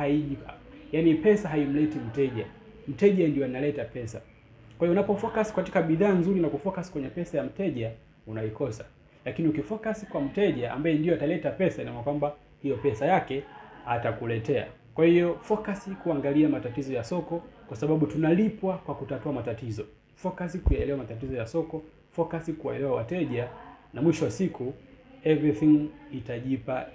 haiji, yani pesa haimleti mteja, mteja ndio analeta pesa. Kwa hiyo unapofocus katika bidhaa nzuri na kufocus kwenye pesa ya mteja unaikosa, lakini ukifocus kwa mteja ambaye ndio ataleta pesa, ina maana kwamba hiyo pesa yake atakuletea. Kwa hiyo focus kuangalia matatizo ya soko, kwa sababu tunalipwa kwa kutatua matatizo. Focus kuyaelewa matatizo ya soko, focus kuwaelewa wateja, na mwisho wa siku everything itajipa